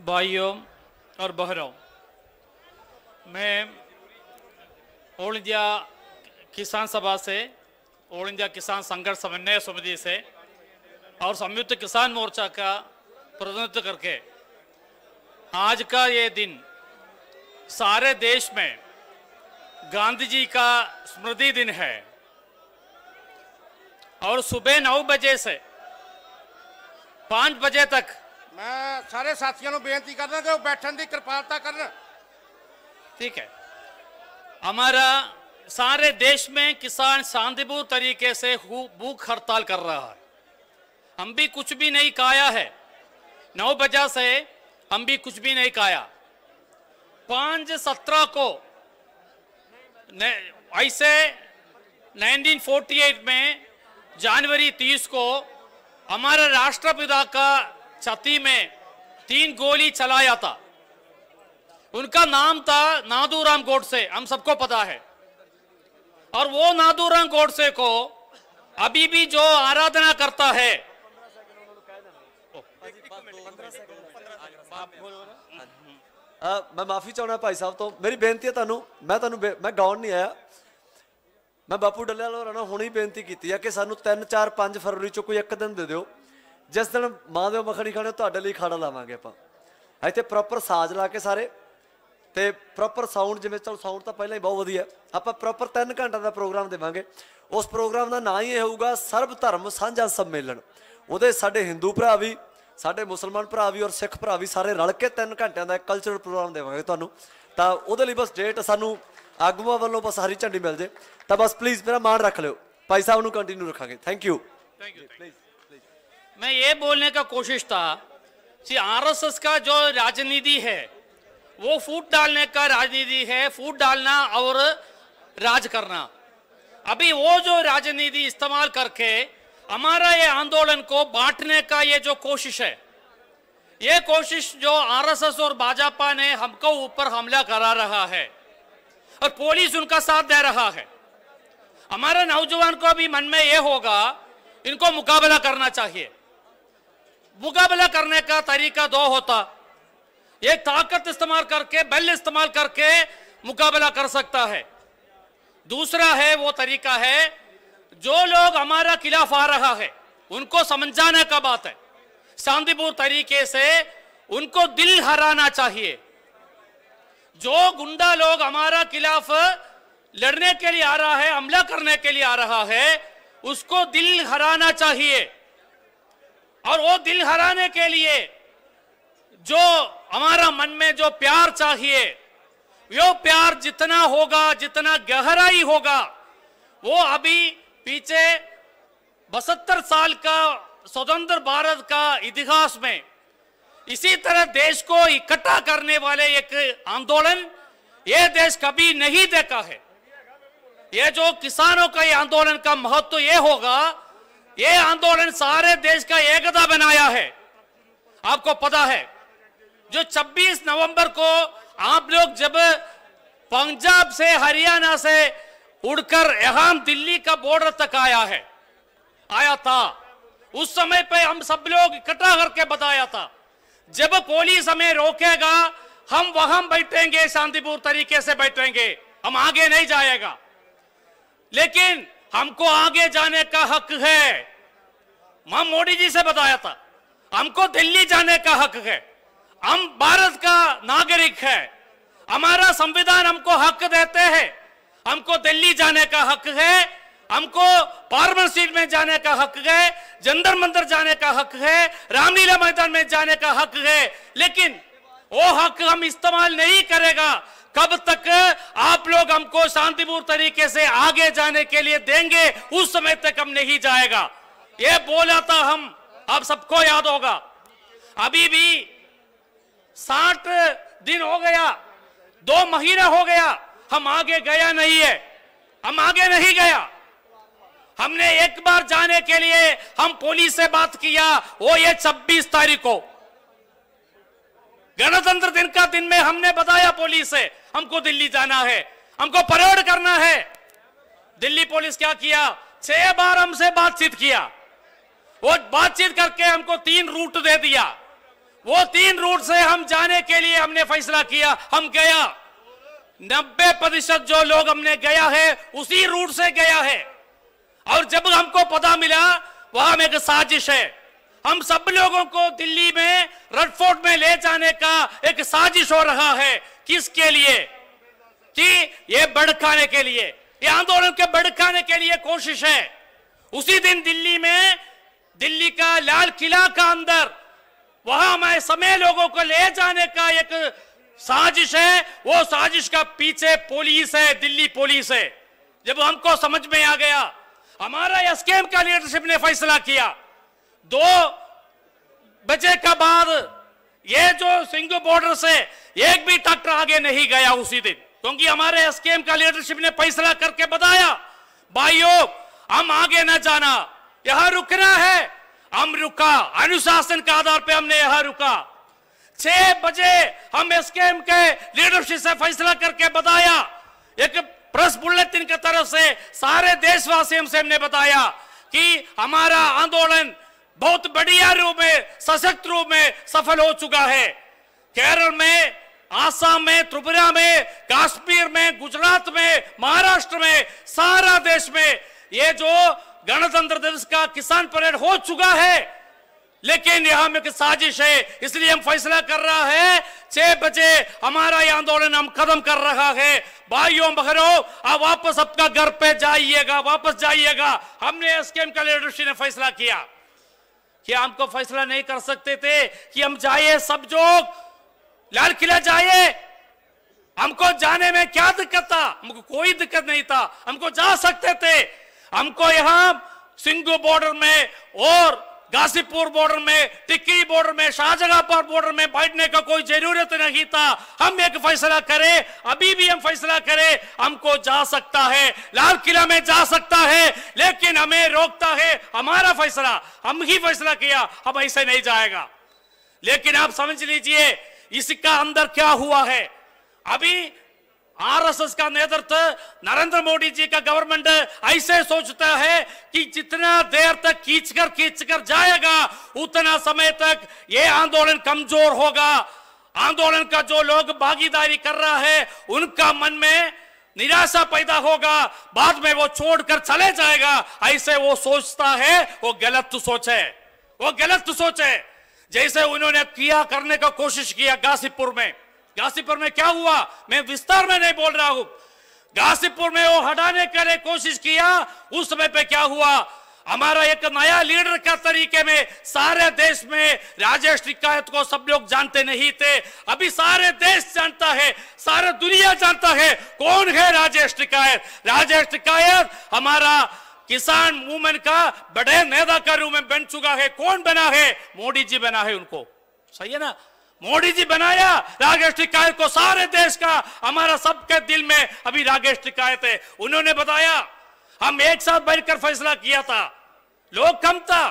भाइयों और बहनों मैं ऑल इंडिया किसान सभा से ऑल इंडिया किसान संघर्ष समन्वय समिति से और संयुक्त किसान मोर्चा का प्रतिनिधित्व करके आज का ये दिन सारे देश में गांधी जी का स्मृति दिन है और सुबह नौ बजे से पाँच बजे तक ਮੈਂ ਸਾਰੇ ਸਾਥੀਆਂ ਨੂੰ ਬੇਨਤੀ ਕਰਦਾ ਕਿ ਉਹ ਬੈਠਣ ਦੀ ਕਿਰਪਾਲਤਾ ਕਰਨ ठीक है हमारा सारे देश में किसान शांतिपूर्ण तरीके से हु- भूख हड़ताल कर रहा है हम भी कुछ भी नहीं खाया है नौ बजे से हम भी कुछ भी नहीं खाया पांच सत्रह को ने- ऐसे 1948 में जनवरी 30 को हमारे राष्ट्रपिता का छाती में तीन गोली चलाया था उनका नाम था नादूराम गोडसे हम सबको पता है और वो नादूराम गोडसे को अभी भी जो आराधना करता है ਅ, ਮੈਂ ਮਾਫੀ ਚਾਹੁੰਦਾ ਭਾਈ ਸਾਹਿਬ ਤੋਂ ਮੇਰੀ ਬੇਨਤੀ ਹੈ ਤੁਹਾਨੂੰ ਮੈਂ ਤੁਹਾਨੂੰ ਬੇ- ਮੈਂ ਗਾਉਣ ਨਹੀਂ ਆਇਆ ਮੈਂ ਬਾਪੂ ਡੱਲੇ ਵਾਲਾ ਹੋਰਾਂ ਨੂੰ ਹੁਣੇ ਹੀ ਬੇਨਤੀ ਕੀਤੀ ਹੈ ਕਿ ਸਾਨੂੰ 3 4 5 ਫਰਵਰੀ ਚ ਕੋਈ ਇੱਕ ਦਿਨ ਦੇ ਦਿਓ ਜਿਸ ਦਿਨ ਮਾਂ ਦੇ ਮੱਖਣੀ ਖਾਣੇ ਤੁਹਾਡੇ ਲਈ ਖਾਣਾ ਲਾਵਾਂਗੇ ਆਪਾਂ। ਇੱਥੇ ਪ੍ਰੋਪਰ ਸਾਜ਼ ਲਾ ਕੇ ਸਾਰੇ। ਤੇ ਪ੍ਰੋਪਰ ਸਾਊਂਡ ਜਿਵੇਂ ਚਲ ਸਾਊਂਡ ਤਾਂ ਪਹਿਲਾਂ ਹੀ ਬਹੁਤ ਵਧੀਆ। ਆਪਾਂ ਪ੍ਰੋਪਰ 3 ਘੰਟਾ ਦਾ ਪ੍ਰੋਗਰਾਮ ਦੇਵਾਂਗੇ। ਉਸ ਪ੍ਰੋਗਰਾਮ ਦਾ ਨਾਂ ਹੀ ਇਹ ਹੋਊਗਾ ਸਰਬ ਧਰਮ ਸਾਂਝਾ ਸੰਮੇਲਨ। ਉਹਦੇ ਸਾਡੇ ਹਿੰਦੂ ਭਰਾ ਵੀ ਸਾਡੇ ਮੁਸਲਮਾਨ ਭਰਾ ਵੀ ਔਰ ਸਿੱਖ ਭਰਾ ਵੀ ਸਾਰੇ ਰਲ ਕੇ 3 ਘੰਟਿਆਂ ਦਾ ਕਲਚਰਲ ਪ੍ਰੋਗਰਾਮ ਦੇਵਾਂਗੇ ਤੁਹਾਨੂੰ। ਤਾਂ ਉਹਦੇ ਲਈ ਬਸ ਡੇਟ ਸਾਨੂੰ ਆਗੂਆਂ ਵੱਲੋਂ ਬਸ ਹਰੀ ਝੰਡੀ ਮਿਲ ਜੇ। ਤਾਂ ਬਸ ਪਲੀਜ਼ ਮੇਰਾ ਮਾਣ ਰੱਖ ਲਿਓ। ਭਾਈ ਸਾਹਿਬ ਨੂੰ ਕੰਟੀਨਿਊ ਰੱਖਾਂਗੇ। ਥੈਂਕ ਯੂ मैं ये बोलने का कोशिश था कि आरएसएस का जो राजनीति है, वो फूट डालने का राजनीति है, फूट डालना और राज करना। अभी वो जो राजनीति इस्तेमाल करके हमारा ये आंदोलन को बांटने का ये जो कोशिश है, ये कोशिश जो आरएसएस और भाजपा ने हमको ऊपर हमला करा रहा है और पुलिस उनका साथ दे रहा है। हमारे नौजवान को भी मन में ये होगा, इनको मुकाबला करना चाहिए। मुकाबला करने का तरीका दो होता। एक ताकत इस्तेमाल करके, बल इस्तेमाल करके मुकाबला कर सकता है। दूसरा है, वो तरीका है, जो लोग हमारा खिलाफ आ रहा है, उनको समझाने का बात है। शांतिपूर्ण तरीके से उनको दिल हराना चाहिए। जो गुंडा लोग हमारा खिलाफ लड़ने के लिए आ रहा है, हमला करने के लिए आ रहा है, उसको दिल हराना चाहिए। और वो दिल हराने के लिए जो हमारा मन में जो प्यार चाहिए, वो प्यार जितना होगा, जितना गहराई होगा, वो अभी पीछे बहत्तर साल का स्वतंत्र भारत का इतिहास में इसी तरह देश को इकट्ठा करने वाले एक आंदोलन ये देश कभी नहीं देखा है। ये जो किसानों का ये आंदोलन का महत्व तो ये होगा ये आंदोलन सारे देश का एकता बनाया है। आपको पता है, जो 26 नवंबर को आप लोग जब पंजाब से हरियाणा से उड़कर यहाँ दिल्ली का बॉर्डर तक आया है, आया था, उस समय पे हम सब लोग इकट्ठा करके बताया था, जब पुलिस हमें रोकेगा, हम वहाँ बैठेंगे, शांतिपूर्ण तरीके से बैठेंगे, हम आगे नहीं जाएगा। लेकिन हमको आगे जाने का हक है। मैं मोदी जी से बताया था, हमको दिल्ली जाने का हक है। हम भारत का नागरिक है। हमारा संविधान हमको हक देते हैं। हमको दिल्ली जाने का हक है। हमको पार्लियामेंट सीट में जाने का हक है। जंतर मंदिर जाने का हक है। रामलीला मैदान में जाने का हक है। लेकिन वो हक हम इस्तेमाल नहीं करेगा। कब तक आप लोग हमको शांतिपूर्ण तरीके से आगे जाने के लिए देंगे, उस समय तक हम नहीं जाएगा। ये बोला था हम आप सबको याद होगा। अभी भी साठ दिन हो गया, दो महीना हो गया, हम आगे गया नहीं है। हम आगे नहीं गया। हमने एक बार जाने के लिए हम पुलिस से बात किया, वो ये 26 तारीख को। गणतंत्र दिन का दिन में हमने बताया पुलिस से, हमको दिल्ली जाना है, हमको परेड करना है। दिल्ली पुलिस क्या किया? छह बार हमसे बातचीत किया। वो बातचीत करके हमको तीन रूट दे दिया। वो तीन रूट से हम जाने के लिए हमने फैसला किया, हम गया। नब्बे प्रतिशत जो लोग हमने गया है, उसी रूट से गया है। और जब हमको पता मिला, वहाँ एक साजिश है। हम सब लोगों को दिल्ली में रेड फोर्ट में ले जाने का एक साजिश हो रहा है। किसके लिए? कि ये भड़काने के लिए। ये आंदोलन के भड़काने के लिए कोशिश है। उसी दिन दिल्ली में, दिल्ली का लाल किला का अंदर, वहाँ मैं समय लोगों को ले जाने का एक साजिश है। वो साजिश का पीछे पुलिस है, दिल्ली पुलिस है। जब हमको समझ में आ गया, हमारा एसकेएम का लीडरशिप ने फैसला किया। दो बजे का बाद ये जो सिंगू बॉर्डर से एक भी ट्रैक्टर आगे नहीं गया उसी दिन। क्योंकि हमारे एसकेएम का लीडरशिप ने फैसला करके बताया, भाइयों, हम आगे न जाना, यहाँ रुकना है। हम रुका, अनुशासन के आधार पे हमने यहाँ रुका। छह बजे हम एसकेएम के लीडरशिप से फैसला करके बताया। एक प्रेस बुलेटिन की तरफ़ से सारे देशवासियों से हमने बताया कि हमारा आंदोलन बहुत बढ़िया रूप में, सशक्त रूप में सफल हो चुका है। केरल में, आसाम में, त्रिपुरा में, कश्मीर में, गुजरात में, महाराष्ट्र में, सारा देश में ये जो गणतंत्र दिवस का किसान परेड हो चुका है, लेकिन यहाँ में साजिश है, इसलिए हम फैसला कर रहा है, छह बजे हमारा ये आंदोलन हम खत्म कर रहा है। भाइयों, बहनों, आप वापस अपना घर पे जाइएगा, वापस जाइएगा। हमने एसकेएम का लीडरशिप ने फैसला किया। कि हमको फैसला नहीं कर सकते थे कि हम जाए सब जो लाल किला जाए। हमको जाने में क्या दिक्कत था? हमको कोई दिक्कत नहीं था। हमको जा सकते थे। हमको यहाँ सिंगू बॉर्डर में और गाजीपुर बॉर्डर में, टिक्की बॉर्डर में, शाहजहांपुर बॉर्डर में बैठने का कोई ज़रूरत नहीं था। हम एक फैसला करें, अभी भी हम फैसला करें, हमको जा सकता है, लाल किला में जा सकता है, लेकिन हमें रोकता है, हमारा फैसला, हम ही फैसला किया हम ऐसे नहीं जाएगा। लेकिन आप समझ लीजिए, इसका अंदर क्या हुआ है? अभी आरएसएस का नेतृत्व नरेंद्र मोदी जी का गवर्नमेंट ऐसे सोचता है कि जितना देर तक खींचकर खींचकर जाएगा, उतना समय तक ये आंदोलन कमज़ोर होगा। आंदोलन का जो लोग भागीदारी कर रहा है, उनका मन में निराशा पैदा होगा। बाद में वो छोड़कर चले जाएगा। ऐसे वो सोचता है, वो गलत सोच। वो गलत सोच। जैसे उन्होंने किया करने का कोशिश किया गाजीपुर में। गाजीपुर में क्या हुआ? मैं विस्तार में नहीं बोल रहा हूँ। गाजीपुर में वो हटाने के लिए कोशिश किया, उस समय पे क्या हुआ? हमारा एक नया लीडर का तरीके में सारे देश में राजेश टिकायत को सब लोग जानते नहीं थे। अभी सारे देश जानता है, सारे दुनिया जानता है कौन है राजेश टिकायत राजेश टिकायत हमारा किसान मूवमेंट का बड़े नेता का रूप में बन चुका है। कौन बना है? मोदी जी बना है उनको। सही है ना? मोदी जी बनाया राजेश टिकायत को सारे देश का, हमारा सबके दिल में अभी राजेश टिकायत है। उन्होंने बताया, हम एक साथ बैठकर फैसला किया था। लोग कम था।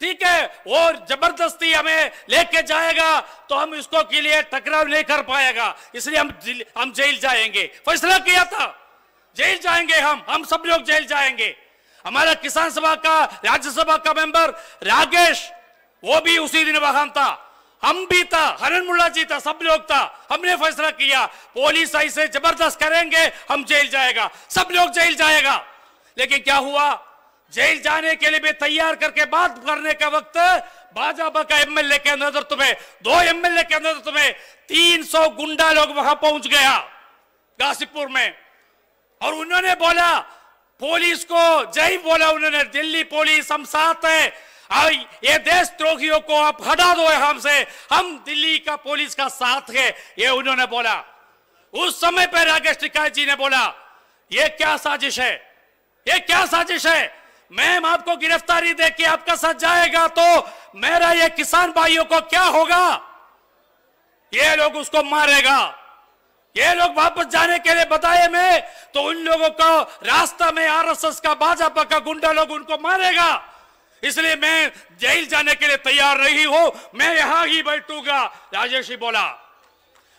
ठीक है और ज़बरदस्ती हमें लेके जाएगा तो हम इसको के लिए टकराव नहीं कर पाएगा। इसलिए हम हम जेल जाएँगे। फैसला किया था। जेल जाएँगे हम हम सब लोग जेल जाएँगे। हमारा किसान सभा का, राज्यसभा का मेंबर राकेश वो भी उसी दिन वहाँ था। हम भी था हरन मुल्ला जी था, सब लोग था। हमने फैसला किया, पुलिस ऐसे ज़बरदस्त करेंगे, हम जेल जाएगा। सब लोग जेल जाएगा। लेकिन क्या हुआ? जेल जाने के लिए भी तैयार करके बात करने का वक्त, भाजपा का एमएलए के नेतृत्व में दो एमएलए के नेतृत्व में 300 गुंडा लोग वहाँ पहुँच गया, गाजीपुर में। और उन्होंने बोला, पुलिस को जय बोला उन्होंने, दिल्ली पुलिस, हम साथ है। और देश द्रोहियों को आप हटा दो हमसे। हम दिल्ली का पुलिस का साथ है, ये उन्होंने बोला। उस समय पर राकेश टिकायत जी ने बोला, ये क्या साजिश है? ये क्या साजिश है? मैम, आपको गिरफ्तारी दे के आपका साथ जाएगा तो मेरा ये किसान भाइयों को क्या होगा? ये लोग उसको मारेगा। ये लोग वापस जाने के लिए बताए मैं तो उन लोगों को रास्ता में आरएसएस का भाजपा का गुंडा लोग उनको मारेगा। इसलिए मैं जेल जाने के लिए तैयार नहीं हूँ। मैं यहाँ ही बैठूँगा। राजेश बोला,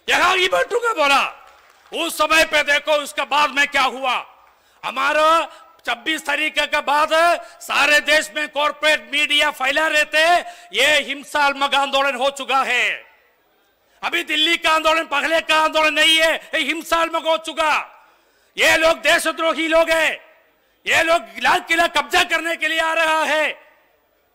यहाँ ही बैठूँगा बोला। उस समय पे देखो, उसके बाद में क्या हुआ? हमारा छब्बीस तारीख के बाद सारे देश में कॉरपोरेट मीडिया फैला रहे थे ये हिंसात्मक आंदोलन हो चुका है। अभी दिल्ली का आंदोलन, पहले का आंदोलन नहीं है, ये हिंसात्मक हो चुका। ये लोग देशद्रोही लोग हैं। ये लोग लाल किला कब्जा करने के लिए आ रहा है।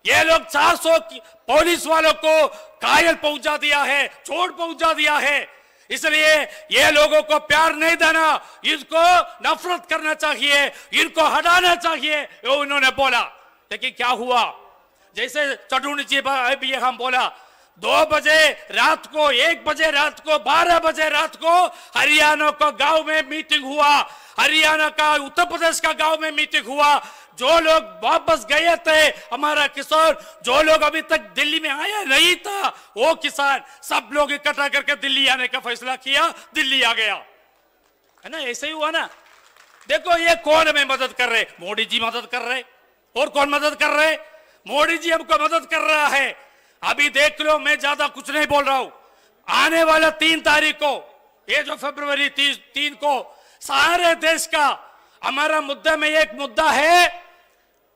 ये लोग 400 की- पुलिस वालों को कायल पहुँचा दिया है चोट पहुँचा दिया है। इसलिए ये लोगों को प्यार नहीं देना, इनको नफरत करना चाहिए, इनको हटाना चाहिए ये उन्होंने बोला। लेकिन क्या हुआ। जैसे चटुनी जी बा- भी हम बोला, दो बजे रात को, एक बजे रात को, बारह बजे रात को हरियाणा का गाँव में मीटिंग हुआ। हरियाणा का, उत्तर प्रदेश का गाँव में मीटिंग हुआ। जो लोग वापस गए थे, हमारा किसान जो लोग अभी तक दिल्ली में आया नहीं था, वो किसान सब लोग इकट्ठा करके दिल्ली आने का फैसला किया, दिल्ली आ गया। है ना, ऐसे ही हुआ ना। देखो, ये कौन हमें मदद कर रहे? मोदी जी मदद कर रहे। और कौन मदद कर रहे? मोदी जी हमको मदद कर रहा है। अभी देख लो, मैं ज़्यादा कुछ नहीं बोल रहा हूँ। आने वाला तीन तारीख को, ये जो फरवरी तीन को, सारे देश का, हमारा मुद्दा में एक मुद्दा है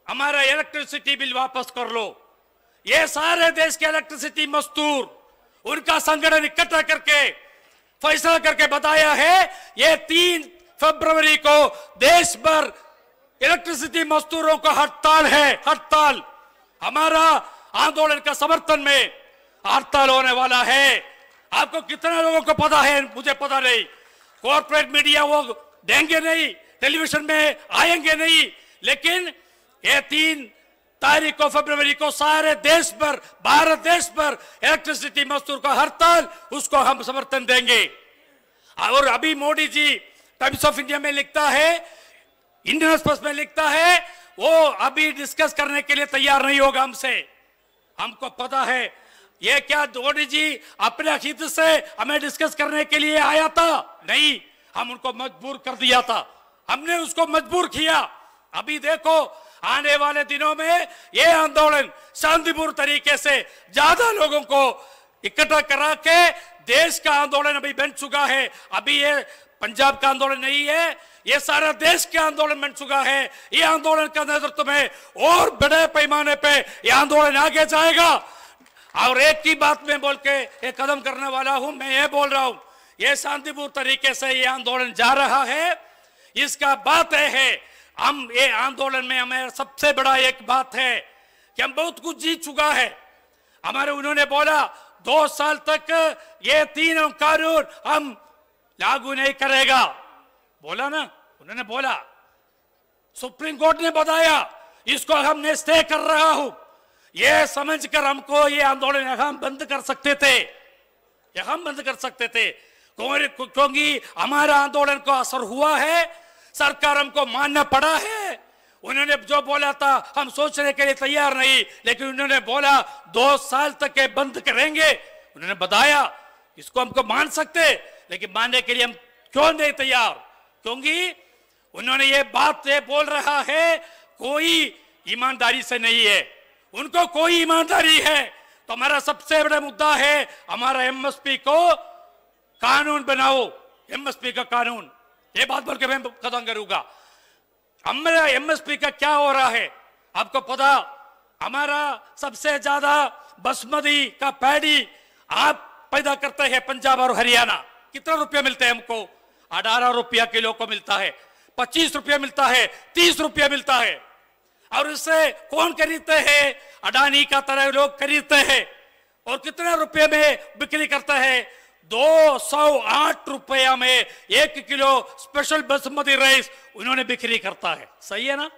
हमारा इलेक्ट्रिसिटी बिल वापस कर लो। ये सारे देश के इलेक्ट्रिसिटी मजदूर, उनका संगठन इकट्ठा करके, फैसला करके बताया है, ये तीन फरवरी को देश भर इलेक्ट्रिसिटी मजदूरों का हड़ताल है, हड़ताल। हमारा आंदोलन का समर्थन में हड़ताल होने वाला है। आपको कितने लोगों को पता है? मुझे पता नहीं। कॉर्पोरेट मीडिया वो देंगे नहीं टेलीविज़न में आएँगे नहीं। लेकिन ये तीन तारीख को फरवरी को सारे देश पर भारत देश पर इलेक्ट्रिसिटी मजदूर का हड़ताल उसको हम समर्थन देंगे। और अभी Modi ji Times of India में लिखता है इंडियन एक्सप्रेस में लिखता है, वो अभी डिस्कस करने के लिए तैयार नहीं होगा हमसे। हमको पता है, ये क्या मोदी जी अपने हित से हमें डिस्कस करने के लिए आया था? नहीं, हम उनको मजबूर कर दिया था। हमने उसको मजबूर किया। अभी देखो आने वाले दिनों में ये आंदोलन शांतिपूर्ण तरीके से ज़्यादा लोगों को इकट्ठा करा के देश का आंदोलन अभी बन चुका है। अभी ये पंजाब का आंदोलन नहीं है, ये सारा देश का आंदोलन बन चुका है। ये आंदोलन का नेतृत्व में और बड़े पैमाने पे ये आंदोलन आगे जाएगा। और एक ही बात में बोल के एक कदम करने वाला हूँ, मैं ये बोल रहा हूँ, ये शांतिपूर्ण तरीके से ये आंदोलन जा रहा है। इसका बात है हम ये आंदोलन में हमें सबसे बड़ा एक बात है कि हम बहुत कुछ जीत चुका है। हमारे उन्होंने बोला, दो साल तक ये तीनों कानून हम लागू नहीं करेगा। बोला ना? उन्होंने बोला। सुप्रीम कोर्ट ने बताया, इसको हमने स्टे कर रहा हूँ। ये समझकर हमको ये आंदोलन हम बंद कर सकते थे। हम बंद कर सकते थे। क्योंकि हमारा आंदोलन को असर हुआ है सरकार हमको मानना पड़ा है। उन्होंने जो बोला था, हम सोचने के लिए तैयार नहीं, लेकिन उन्होंने बोला, दो साल तक ये बंद करेंगे। उन्होंने बताया, इसको हमको मान सकते, लेकिन मानने के लिए हम क्यों नहीं तैयार? क्योंकि उन्होंने ये बात ये बोल रहा है, कोई ईमानदारी से नहीं है। उनको कोई ईमानदारी है। तो हमारा सबसे बड़ा मुद्दा है, हमारा एमएसपी को कानून बनाओ। एमएसपी का कानून। ये बात बोल के मैं खत्म करूँगा। हमारा एमएसपी का क्या हो रहा है? आपको पता, हमारा सबसे ज़्यादा बसमती का पैडी आप पैदा करते हैं पंजाब और हरियाणा। कितना रुपया मिलते हैं हमको? अठारह रुपया किलो को मिलता है। पच्चीस रुपया मिलता है। तीस रुपया मिलता है। और इससे कौन खरीदते हैं? अडानी का तरह लोग खरीदते हैं। और कितने रुपये में बिक्री करता है? दो सौ आठ रुपया में एक किलो स्पेशल बसमती राइस उन्होंने बिक्री करता है। सही है ना?